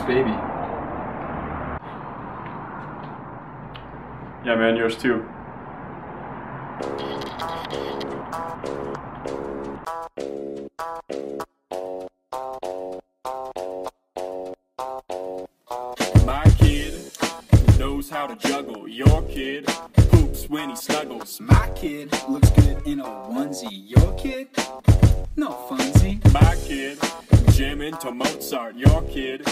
baby. Yeah, man, yours too. My kid knows how to juggle. Your kid poops when he snuggles. My kid looks good in a onesie. Your kid? No funsy. My kid jamming to Mozart. Your kid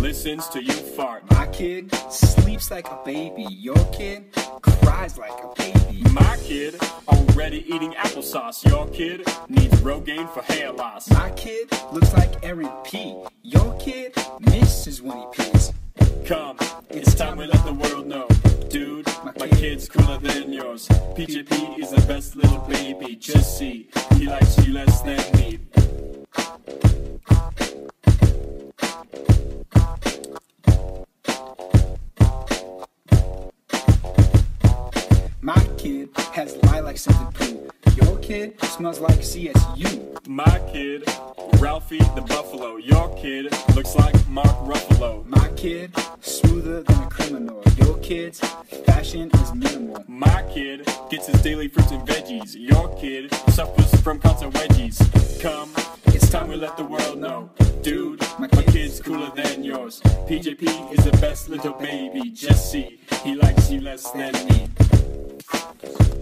listens to you fart. My kid sleeps like a baby. Your kid cries like a baby. My kid already eating applesauce. Your kid needs Rogaine for hair loss. My kid looks like Eric P. Your kid misses when he pees. Come, it's time we let the world know. Dude, my kid's cooler than yours. PJP is the best little baby. Just see, he likes you less than me. Kid has lilac scented poo. Your kid smells like CSU. My kid, Ralphie the Buffalo. Your kid looks like Mark Ruffalo. My kid smoother than a criminal. Your kid's fashion is minimal. My kid gets his daily fruits and veggies. Your kid suffers from constant wedgies. Come, it's time we let the world know. Dude, my kid's cooler than yours. PJP is the best little baby. Just see, he likes you less than me. Thank you.